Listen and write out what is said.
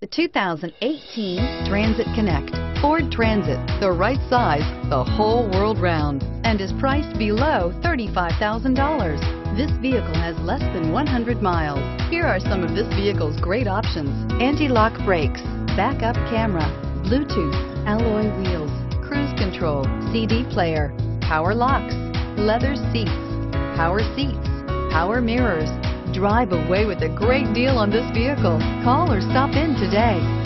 The 2018 Transit Connect. Ford Transit, the right size, the whole world round, and is priced below $35,000. This vehicle has less than 100 miles. Here are some of this vehicle's great options. Anti-lock brakes, backup camera, Bluetooth, alloy wheels, cruise control, CD player, power locks, leather seats, power seats, power mirrors. Drive away with a great deal on this vehicle. Call or stop in today.